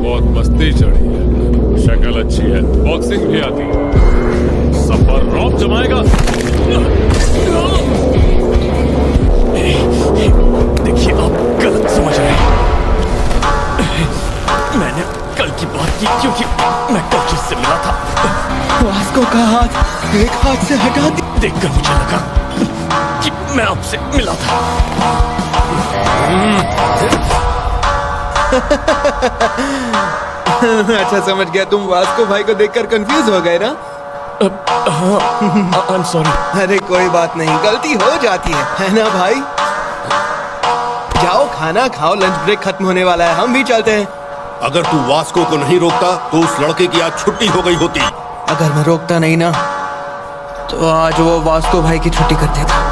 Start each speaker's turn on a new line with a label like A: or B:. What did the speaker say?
A: बहुत मस्ती चढ़ी है। शक्ल अच्छी है। बॉक्सिंग भी आती है। सब पर रॉब जमाएगा।
B: देखिए आप गलत समझ रहे हैं। मैंने कल की बात की क्योंकि मैं कल से मिला था।
C: वास्को का हाथ एक हाथ से हटा दी।
B: देखकर मुझे लगा कि मैं आपसे मिला था।
C: अच्छा समझ गया। तुम वास्को भाई को देखकर कंफ्यूज हो गए ना?
B: आई एम सॉरी
C: अरे कोई बात नहीं। गलती हो जाती है है ना भाई? जाओ खाना खाओ लंच ब्रेक खत्म होने वाला है। हम भी चलते हैं।
D: अगर तू वास्को को नहीं रोकता तो उस लड़के की आज छुट्टी हो गई होती।
C: अगर मैं रोकता नहीं ना तो आज वो वास्को भाई की छुट्टी कर देता।